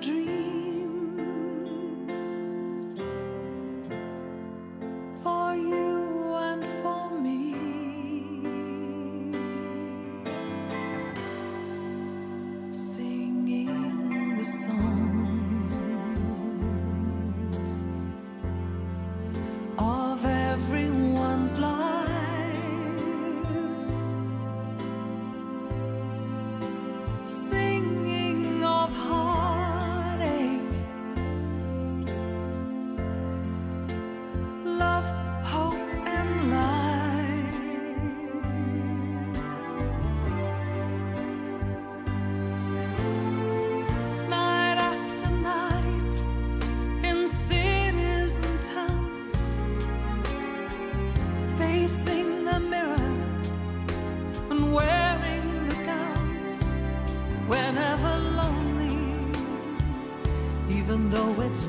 dream.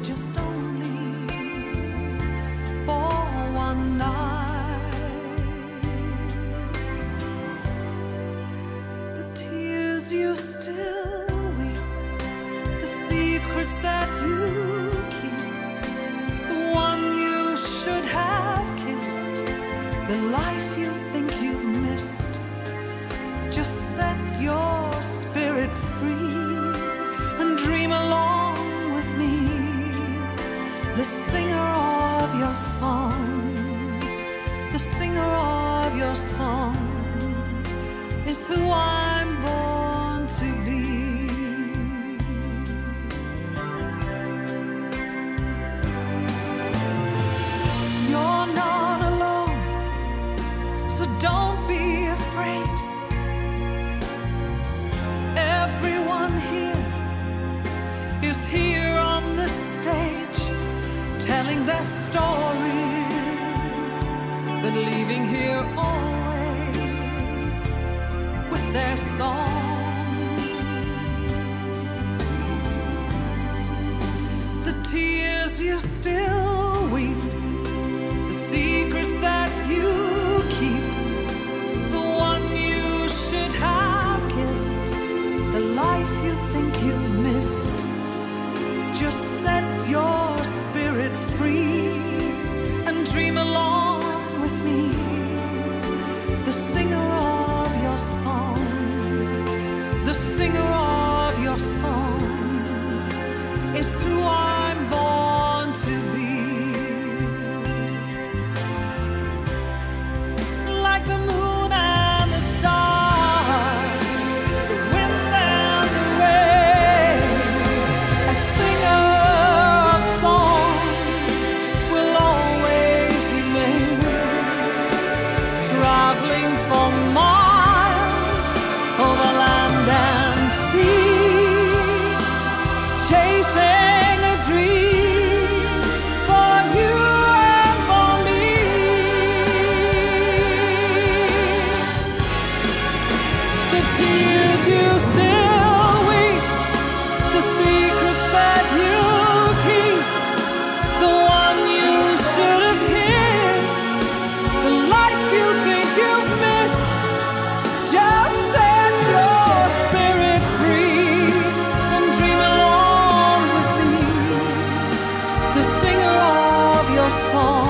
just only for one night. The tears you still weep, the secrets that you keep, the one you should have kissed, the life. but leaving here always with their song. The tears you still. son